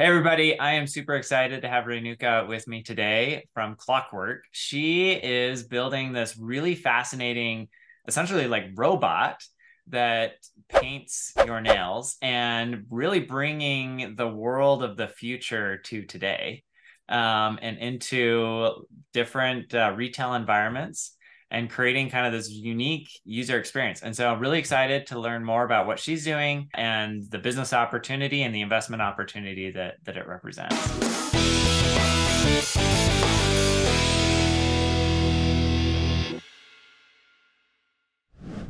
Hey, everybody. I am super excited to have Renuka with me today from Clockwork. She is building this really fascinating, essentially like robot that paints your nails and really bringing the world of the future to today um, and into different uh, retail environments and creating kind of this unique user experience. And so I'm really excited to learn more about what she's doing and the business opportunity and the investment opportunity that, that it represents.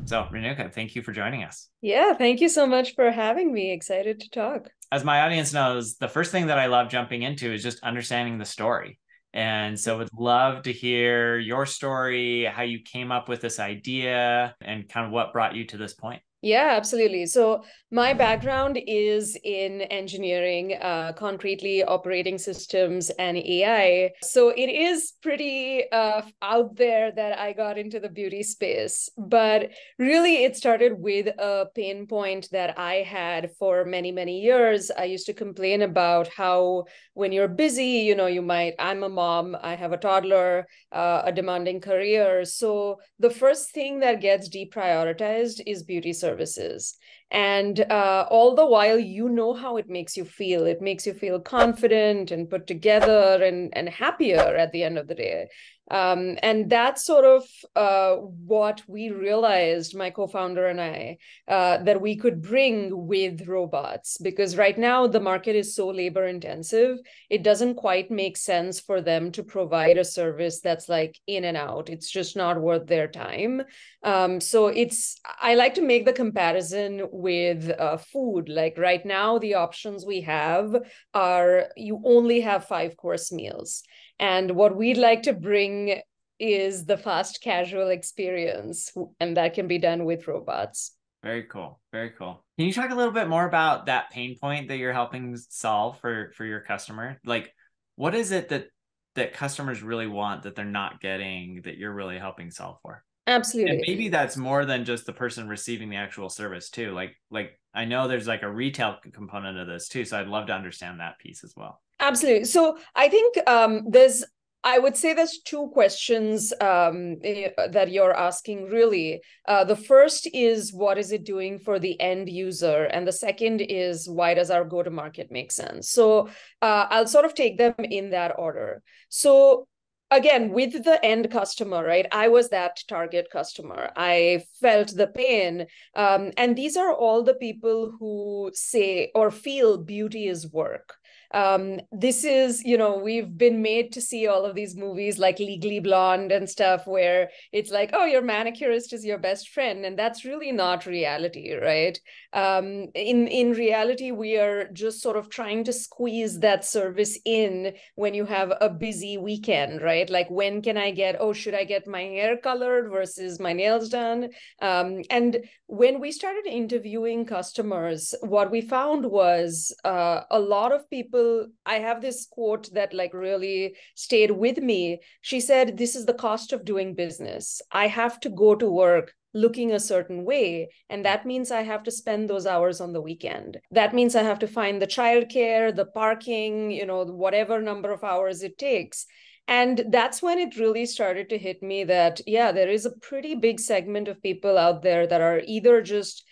So, Renuka, thank you for joining us. Yeah, thank you so much for having me. Excited to talk. As my audience knows, the first thing that I love jumping into is just understanding the story. And so would love to hear your story, how you came up with this idea and kind of what brought you to this point. Yeah, absolutely. So my background is in engineering, uh, concretely operating systems and AI. So it is pretty uh, out there that I got into the beauty space. But really, it started with a pain point that I had for many, many years. I used to complain about how when you're busy, you know, you might, I'm a mom, I have a toddler, uh, a demanding career. So the first thing that gets deprioritized is beauty services services. And uh, all the while you know how it makes you feel. It makes you feel confident and put together and and happier at the end of the day um, and that's sort of uh, what we realized, my co founder and I, uh, that we could bring with robots. Because right now, the market is so labor intensive, it doesn't quite make sense for them to provide a service that's like in and out. It's just not worth their time. Um, so it's, I like to make the comparison with uh, food. Like right now, the options we have are you only have five course meals and what we'd like to bring is the fast casual experience, and that can be done with robots. Very cool. Very cool. Can you talk a little bit more about that pain point that you're helping solve for for your customer? Like what is it that that customers really want that they're not getting that you're really helping solve for? Absolutely. And maybe that's more than just the person receiving the actual service too. Like like I know there's like a retail component of this too, so I'd love to understand that piece as well. Absolutely. So I think um, there's I would say there's two questions um, eh, that you're asking, really. Uh, the first is what is it doing for the end user? And the second is why does our go to market make sense? So uh, I'll sort of take them in that order. So again with the end customer right? I was that target customer. I felt the pain. Um, and these are all the people who say or feel beauty is work um, this is you know we've been made to see all of these movies like legally blonde and stuff where it's like oh your manicurist is your best friend and that's really not reality right? Um, in in reality we are just sort of trying to squeeze that service in when you have a busy weekend right? Like when can i get oh should i get my hair colored versus my nails done? Um, and when we started interviewing customers what we found was uh, a lot of people people i have this quote that like really stayed with me. She said this is the cost of doing business. I have to go to work looking a certain way and that means i have to spend those hours on the weekend. That means i have to find the childcare the parking you know whatever number of hours it takes. And that's when it really started to hit me that yeah there is a pretty big segment of people out there that are either just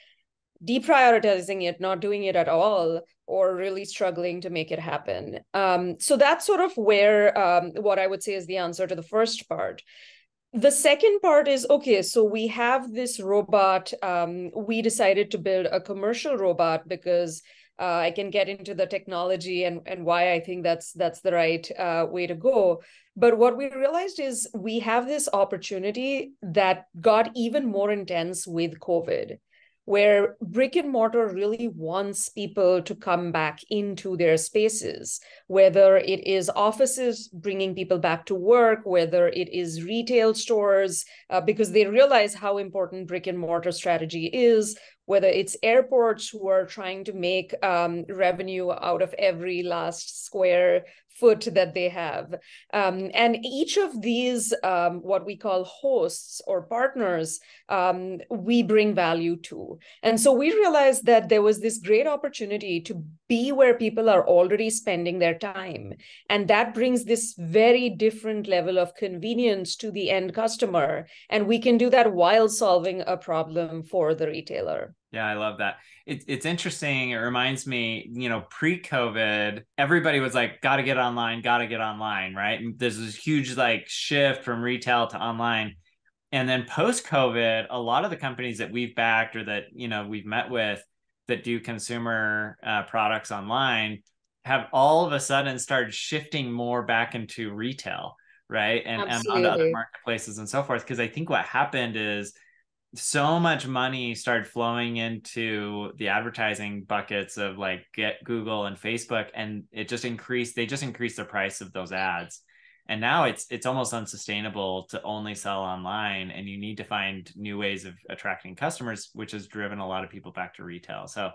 deprioritizing it not doing it at all or really struggling to make it happen. Um, so that's sort of where um, what I would say is the answer to the first part. The second part is okay, so we have this robot. Um, we decided to build a commercial robot because uh, I can get into the technology and, and why I think that's that's the right uh, way to go. But what we realized is we have this opportunity that got even more intense with COVID where brick and mortar really wants people to come back into their spaces, whether it is offices bringing people back to work, whether it is retail stores, uh, because they realize how important brick and mortar strategy is, whether it's airports who are trying to make um, revenue out of every last square foot that they have. Um, and each of these, um, what we call hosts or partners, um, we bring value to. And so we realized that there was this great opportunity to be where people are already spending their time. And that brings this very different level of convenience to the end customer. And we can do that while solving a problem for the retailer. Yeah, I love that. It's it's interesting. It reminds me, you know, pre-COVID, everybody was like, "Got to get online, got to get online," right? And there's this huge like shift from retail to online, and then post-COVID, a lot of the companies that we've backed or that you know we've met with that do consumer uh, products online have all of a sudden started shifting more back into retail, right? And, and onto other marketplaces and so forth. Because I think what happened is so much money started flowing into the advertising buckets of like get Google and Facebook, and it just increased. They just increased the price of those ads and now it's it's almost unsustainable to only sell online and you need to find new ways of attracting customers which has driven a lot of people back to retail so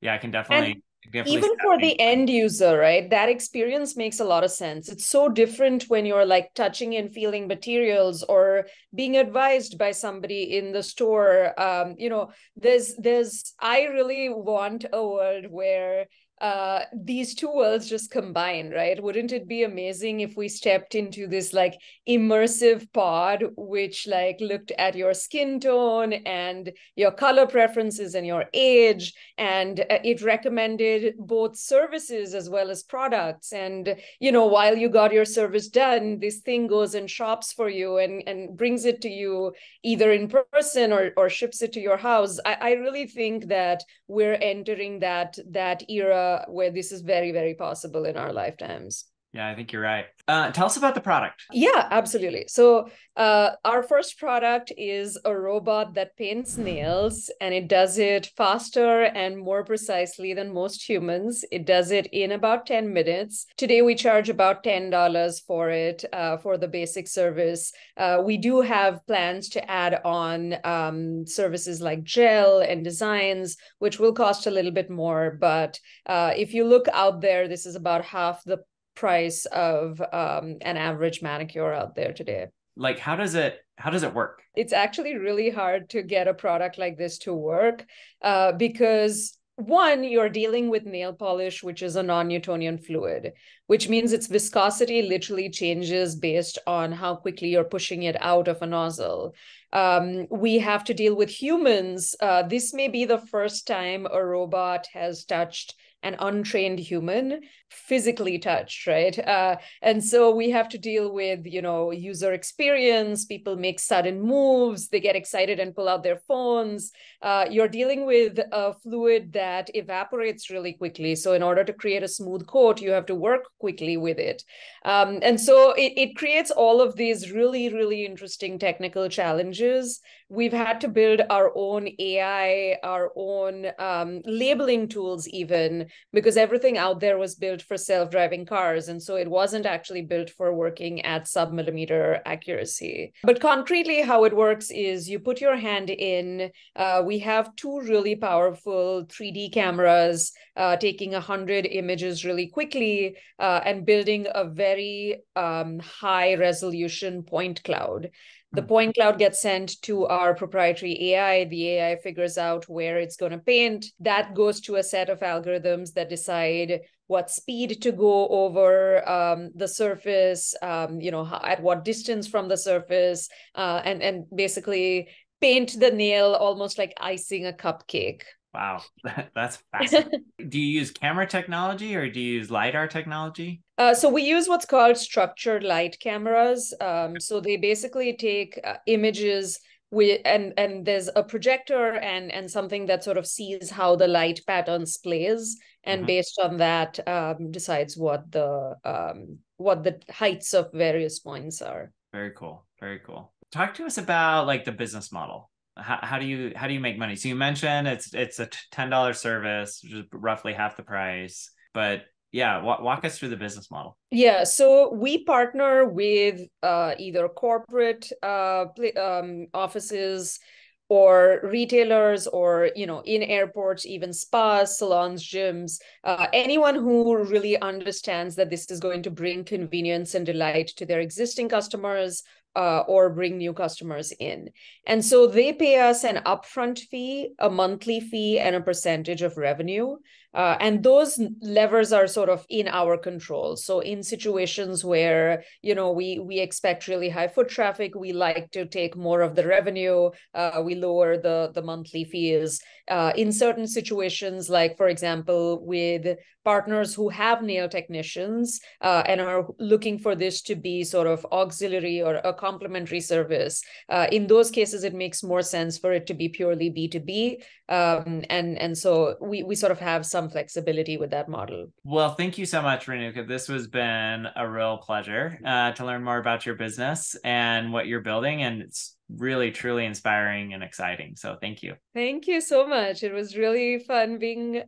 yeah i can definitely, definitely even for the end user right? That experience makes a lot of sense. It's so different when you're like touching and feeling materials or being advised by somebody in the store. Um, you know there's there's i really want a world where uh, these two worlds just combine, right? Wouldn't it be amazing if we stepped into this like immersive pod, which like looked at your skin tone and your color preferences and your age, and uh, it recommended both services as well as products. And you know, while you got your service done, this thing goes and shops for you and and brings it to you either in person or or ships it to your house. I, I really think that we're entering that that era where this is very, very possible in our lifetimes. Yeah, I think you're right. Uh, tell us about the product. Yeah, absolutely. So, uh, our first product is a robot that paints nails, and it does it faster and more precisely than most humans. It does it in about 10 minutes. Today, we charge about $10 for it uh, for the basic service. Uh, we do have plans to add on um, services like gel and designs, which will cost a little bit more. But uh, if you look out there, this is about half the price of um, an average manicure out there today. Like how does it how does it work? It's actually really hard to get a product like this to work uh, because one you're dealing with nail polish which is a non-newtonian fluid which means its viscosity literally changes based on how quickly you're pushing it out of a nozzle. Um, we have to deal with humans. Uh, this may be the first time a robot has touched an untrained human physically touched right? Uh, and so we have to deal with you know user experience. People make sudden moves. They get excited and pull out their phones. Uh, you're dealing with a fluid that evaporates really quickly. So in order to create a smooth coat you have to work quickly with it. Um, and so it, it creates all of these really really interesting technical challenges. We've had to build our own ai our own um, labeling tools even because everything out there was built for self-driving cars. And so it wasn't actually built for working at sub-millimeter accuracy. But concretely how it works is you put your hand in uh, we have two really powerful 3d cameras uh, taking 100 images really quickly uh, and building a very um, high resolution point cloud the hmm. point cloud gets sent to our proprietary AI. The AI figures out where it's going to paint. That goes to a set of algorithms that decide what speed to go over um, the surface, um, you know, at what distance from the surface, uh, and and basically paint the nail almost like icing a cupcake. Wow, that's fascinating. do you use camera technology or do you use LiDAR technology? Uh, so we use what's called structured light cameras. Um, so they basically take uh, images with and and there's a projector and and something that sort of sees how the light patterns plays and mm-hmm. based on that um, decides what the um, what the heights of various points are. Very cool. Very cool. Talk to us about like the business model how, how do you how do you make money so you mentioned it's it's a $10 service which is roughly half the price but yeah walk, walk us through the business model. Yeah so we partner with uh, either corporate uh, um, offices or retailers or you know in airports even spas salons gyms uh, anyone who really understands that this is going to bring convenience and delight to their existing customers uh, or bring new customers in. And so they pay us an upfront fee, a monthly fee, and a percentage of revenue. Uh, and those levers are sort of in our control. So in situations where you know we we expect really high foot traffic, we like to take more of the revenue. Uh, we lower the the monthly fees. Uh, in certain situations, like for example, with partners who have nail technicians uh, and are looking for this to be sort of auxiliary or a complementary service. Uh, in those cases, it makes more sense for it to be purely B2B. Um, and, and so we, we sort of have some flexibility with that model. Well, thank you so much, Renuka. This has been a real pleasure uh, to learn more about your business and what you're building. And it's really, truly inspiring and exciting. So thank you. Thank you so much. It was really fun being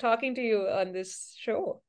talking to you on this show.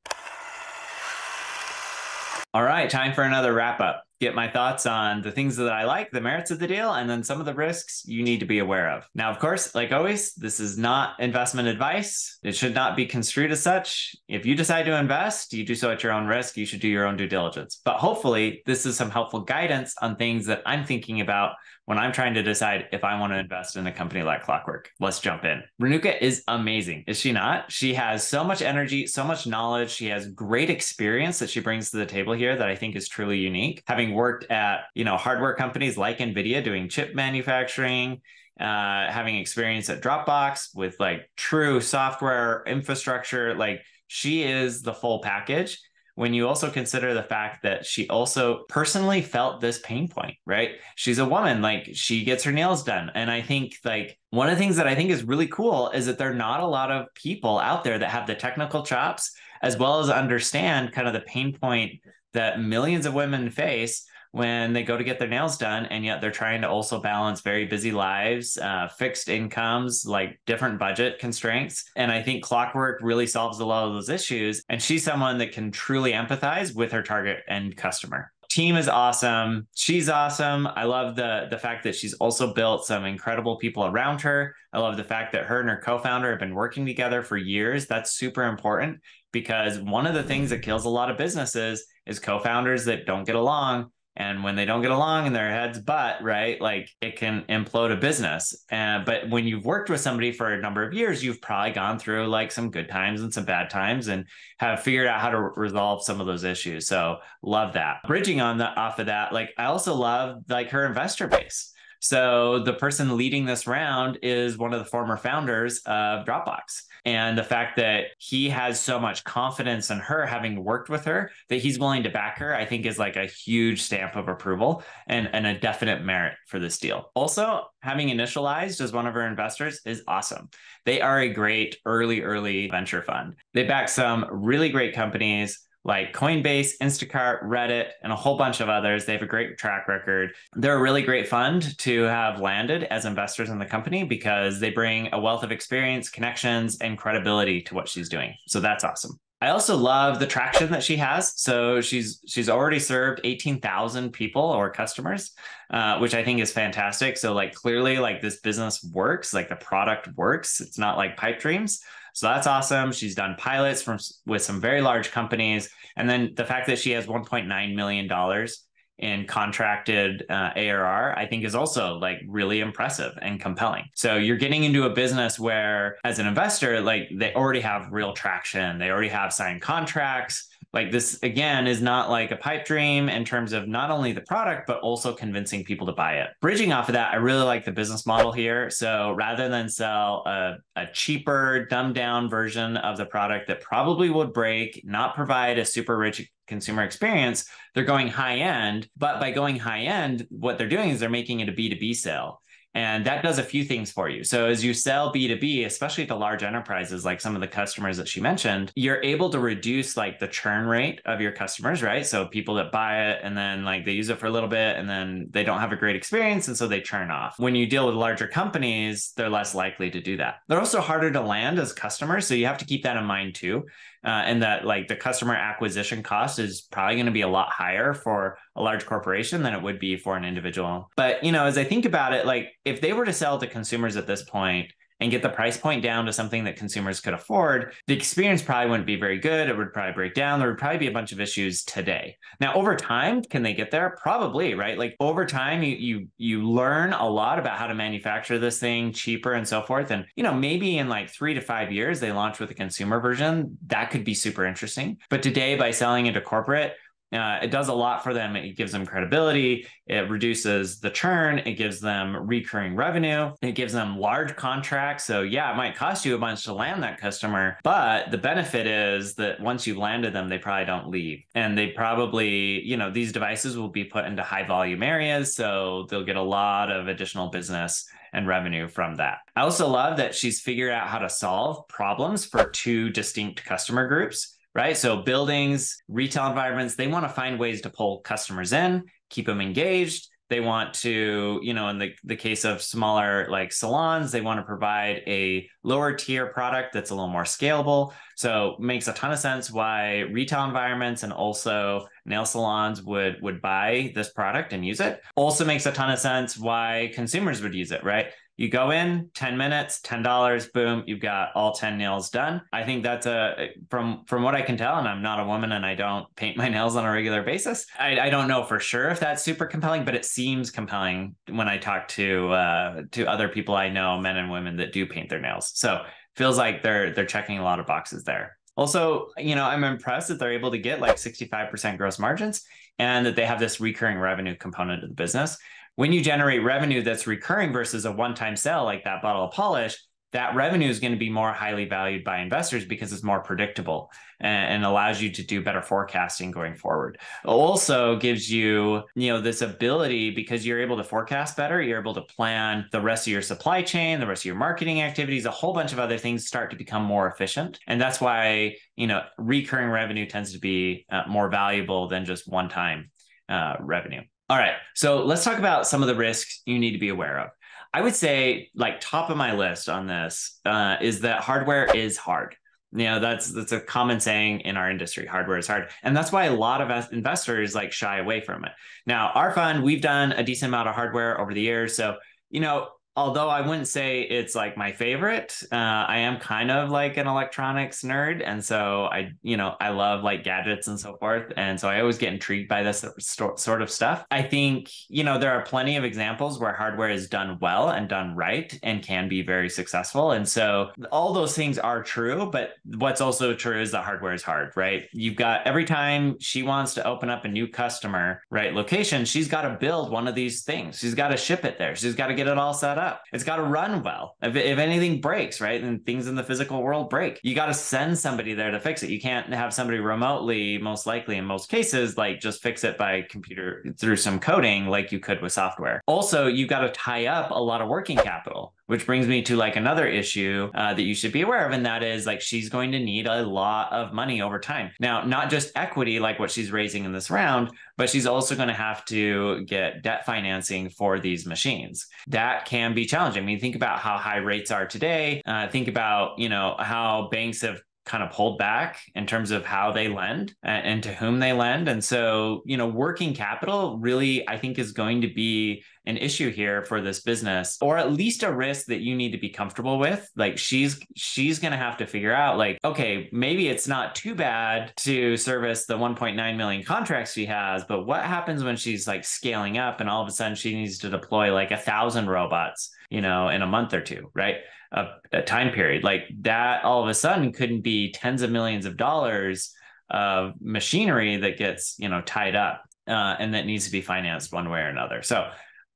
All right, time for another wrap up. Get my thoughts on the things that I like, the merits of the deal, and then some of the risks you need to be aware of. Now, of course, like always, this is not investment advice. It should not be construed as such. If you decide to invest, you do so at your own risk. You should do your own due diligence. But hopefully, this is some helpful guidance on things that I'm thinking about when I'm trying to decide if I want to invest in a company like Clockwork. Let's jump in. Renuka is amazing, is she not? She has so much energy, so much knowledge. She has great experience that she brings to the table here that I think is truly unique. Having worked at, you know, hardware companies like Nvidia doing chip manufacturing, uh, having experience at Dropbox with like true software infrastructure, like she is the full package when you also consider the fact that she also personally felt this pain point, right? She's a woman, like she gets her nails done. And I think like one of the things that I think is really cool is that there are not a lot of people out there that have the technical chops as well as understand kind of the pain point that millions of women face when they go to get their nails done and yet they're trying to also balance very busy lives uh, fixed incomes like different budget constraints. And i think clockwork really solves a lot of those issues. And she's someone that can truly empathize with her target end customer. Team is awesome. She's awesome. I love the the fact that she's also built some incredible people around her. I love the fact that her and her co-founder have been working together for years. That's super important because one of the things that kills a lot of businesses is co-founders that don't get along and when they don't get along in their heads butt right like it can implode a business. Uh, but when you've worked with somebody for a number of years you've probably gone through like some good times and some bad times and have figured out how to resolve some of those issues. So love that. Bridging on the off of that like i also love like her investor base. So the person leading this round is one of the former founders of Dropbox. And the fact that he has so much confidence in her, having worked with her, that he's willing to back her, I think is like a huge stamp of approval and, and a definite merit for this deal. Also, having initialized as one of our investors is awesome. They are a great early, early venture fund. They back some really great companies like Coinbase, Instacart, Reddit, and a whole bunch of others. They have a great track record. They're a really great fund to have landed as investors in the company because they bring a wealth of experience, connections, and credibility to what she's doing. So that's awesome. I also love the traction that she has. So she's she's already served eighteen thousand people or customers, uh, which I think is fantastic. So like clearly, like this business works, like the product works. It's not like pipe dreams. So that's awesome. She's done pilots from with some very large companies, and then the fact that she has 1.9 million dollars in contracted uh, ARR, I think is also like really impressive and compelling. So you're getting into a business where, as an investor, like they already have real traction, they already have signed contracts like this again is not like a pipe dream in terms of not only the product but also convincing people to buy it. Bridging off of that i really like the business model here. So rather than sell a, a cheaper dumbed down version of the product that probably would break not provide a super rich consumer experience they're going high end but by going high end what they're doing is they're making it a b2b sale and that does a few things for you. So as you sell B2B, especially to large enterprises like some of the customers that she mentioned, you're able to reduce like the churn rate of your customers, right? So people that buy it and then like they use it for a little bit and then they don't have a great experience and so they churn off. When you deal with larger companies, they're less likely to do that. They're also harder to land as customers, so you have to keep that in mind too uh, and that like the customer acquisition cost is probably going to be a lot higher for a large corporation than it would be for an individual. But you know, as I think about it, like if they were to sell to consumers at this point, and get the price point down to something that consumers could afford, the experience probably wouldn't be very good. It would probably break down. There would probably be a bunch of issues today. Now, over time, can they get there? Probably, right? Like over time, you you you learn a lot about how to manufacture this thing cheaper and so forth. And you know, maybe in like three to five years, they launch with a consumer version. That could be super interesting. But today, by selling into corporate, uh, it does a lot for them. It gives them credibility. It reduces the churn. It gives them recurring revenue. It gives them large contracts. So, yeah, it might cost you a bunch to land that customer, but the benefit is that once you've landed them, they probably don't leave. And they probably, you know, these devices will be put into high volume areas. So, they'll get a lot of additional business and revenue from that. I also love that she's figured out how to solve problems for two distinct customer groups right? So buildings, retail environments, they want to find ways to pull customers in, keep them engaged. They want to, you know, in the, the case of smaller like salons, they want to provide a lower tier product that's a little more scalable. So makes a ton of sense why retail environments and also nail salons would would buy this product and use it. Also makes a ton of sense why consumers would use it, right? You go in 10 minutes, $10, boom, you've got all 10 nails done. I think that's a from from what I can tell, and I'm not a woman and I don't paint my nails on a regular basis. I, I don't know for sure if that's super compelling, but it seems compelling when I talk to uh, to other people I know, men and women that do paint their nails. So feels like they're they're checking a lot of boxes there. Also, you know, I'm impressed that they're able to get like 65% gross margins and that they have this recurring revenue component of the business when you generate revenue that's recurring versus a one-time sale like that bottle of polish that revenue is going to be more highly valued by investors because it's more predictable and, and, allows you to do better forecasting going forward. Also gives you, you know, this ability because you're able to forecast better, you're able to plan the rest of your supply chain, the rest of your marketing activities, a whole bunch of other things start to become more efficient. And that's why, you know, recurring revenue tends to be uh, more valuable than just one-time uh, revenue. All right. So let's talk about some of the risks you need to be aware of. I would say, like, top of my list on this uh, is that hardware is hard. You know, that's that's a common saying in our industry. Hardware is hard, and that's why a lot of us investors like shy away from it. Now, our fund, we've done a decent amount of hardware over the years, so you know, although I wouldn't say it's like my favorite, uh, I am kind of like an electronics nerd, and so I, you know, I love like gadgets and so forth, and so I always get intrigued by this sort of stuff. I think you know there are plenty of examples where hardware is done well and done right and can be very successful, and so all those things are true. But what's also true is that hardware is hard, right? You've got every time she wants to open up a new customer, right, location, she's got to build one of these things. She's got to ship it there. She's got to get it all set up up. It's got to run well. If, if anything breaks, right, and things in the physical world break, you got to send somebody there to fix it. You can't have somebody remotely, most likely in most cases, like just fix it by computer through some coding like you could with software. Also, you got to tie up a lot of working capital which brings me to like another issue uh, that you should be aware of and that is like she's going to need a lot of money over time. Now not just equity like what she's raising in this round but she's also going to have to get debt financing for these machines. That can be challenging. I mean think about how high rates are today. Uh, think about you know how banks have kind of pulled back in terms of how they lend and to whom they lend. And so, you know, working capital really, I think, is going to be an issue here for this business or at least a risk that you need to be comfortable with like she's she's going to have to figure out like okay maybe it's not too bad to service the 1.9 million contracts she has but what happens when she's like scaling up and all of a sudden she needs to deploy like a thousand robots you know in a month or two right a, a time period like that all of a sudden couldn't be tens of millions of dollars of machinery that gets you know tied up uh, and that needs to be financed one way or another so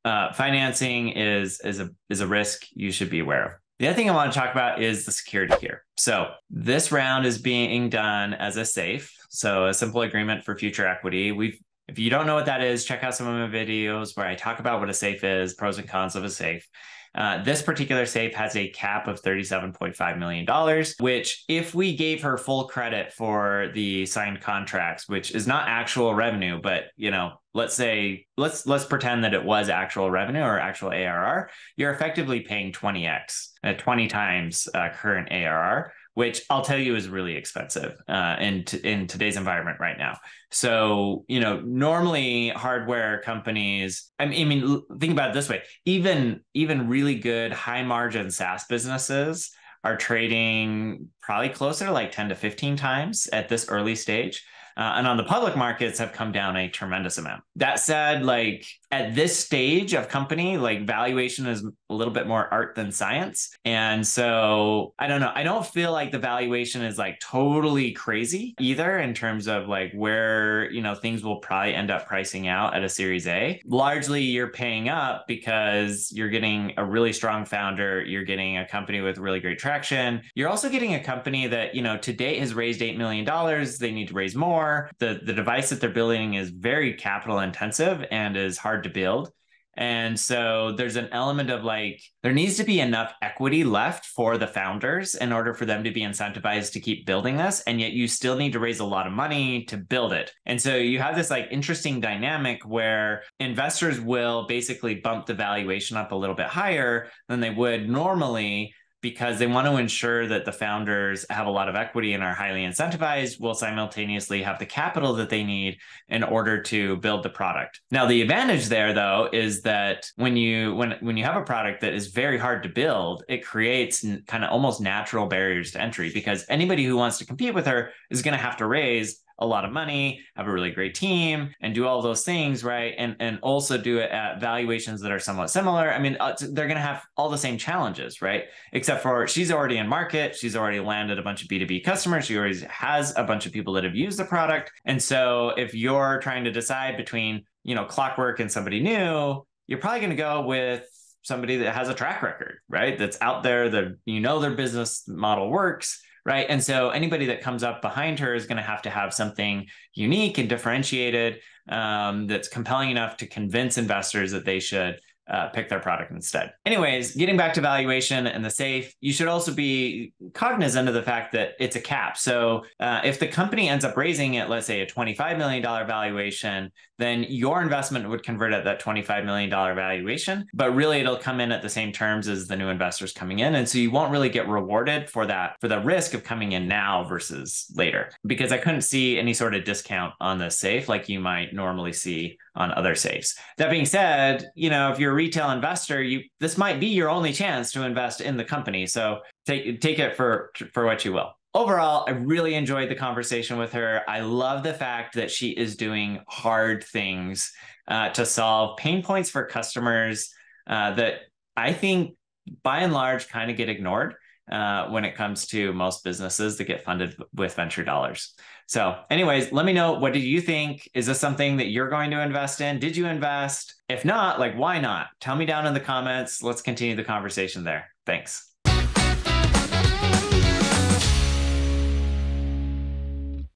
uh, financing is is a is a risk you should be aware of. The other thing I want to talk about is the security here. So this round is being done as a safe, so a simple agreement for future equity. We've if you don't know what that is, check out some of my videos where I talk about what a safe is, pros and cons of a safe. Uh, this particular safe has a cap of $37.5 million, which, if we gave her full credit for the signed contracts, which is not actual revenue, but you know, let's say let's let's pretend that it was actual revenue or actual ARR, you're effectively paying 20x, uh, 20 times uh, current ARR which I'll tell you is really expensive uh, in t- in today's environment right now. So you know, normally hardware companies. I mean, I mean, think about it this way: even even really good high margin SaaS businesses are trading probably closer like 10 to 15 times at this early stage uh, and on the public markets have come down a tremendous amount. That said, like at this stage of company, like valuation is a little bit more art than science. And so I don't know. I don't feel like the valuation is like totally crazy either in terms of like where, you know, things will probably end up pricing out at a series A. Largely you're paying up because you're getting a really strong founder, you're getting a company with really great traction. You're also getting a company that, you know, to date has raised 8 million dollars. They need to raise more. The the device that they're building is very capital intensive and is hard to build. And so there's an element of like, there needs to be enough equity left for the founders in order for them to be incentivized to keep building this. And yet you still need to raise a lot of money to build it. And so you have this like interesting dynamic where investors will basically bump the valuation up a little bit higher than they would normally because they want to ensure that the founders have a lot of equity and are highly incentivized will simultaneously have the capital that they need in order to build the product. Now the advantage there though is that when you when when you have a product that is very hard to build, it creates kind of almost natural barriers to entry because anybody who wants to compete with her is going to have to raise a lot of money, have a really great team, and do all those things, right? And and also do it at valuations that are somewhat similar. I mean, uh, they're going to have all the same challenges, right? Except for she's already in market, she's already landed a bunch of B2B customers, she already has a bunch of people that have used the product. And so if you're trying to decide between, you know, clockwork and somebody new, you're probably going to go with somebody that has a track record, right? That's out there that you know their business model works right? And so anybody that comes up behind her is going to have to have something unique and differentiated um, that's compelling enough to convince investors that they should uh, pick their product instead. Anyways, getting back to valuation and the safe, you should also be cognizant of the fact that it's a cap. So uh, if the company ends up raising it, let's say a $25 million valuation, then your investment would convert at that $25 million valuation, but really it'll come in at the same terms as the new investors coming in. And so you won't really get rewarded for that, for the risk of coming in now versus later, because I couldn't see any sort of discount on the safe like you might normally see on other safes. That being said, you know, if you're retail investor, you this might be your only chance to invest in the company. So take take it for for what you will. Overall, I really enjoyed the conversation with her. I love the fact that she is doing hard things uh, to solve pain points for customers uh, that I think by and large kind of get ignored uh, when it comes to most businesses that get funded with venture dollars. So, anyways, let me know what did you think? Is this something that you're going to invest in? Did you invest? If not, like why not? Tell me down in the comments. Let's continue the conversation there. Thanks.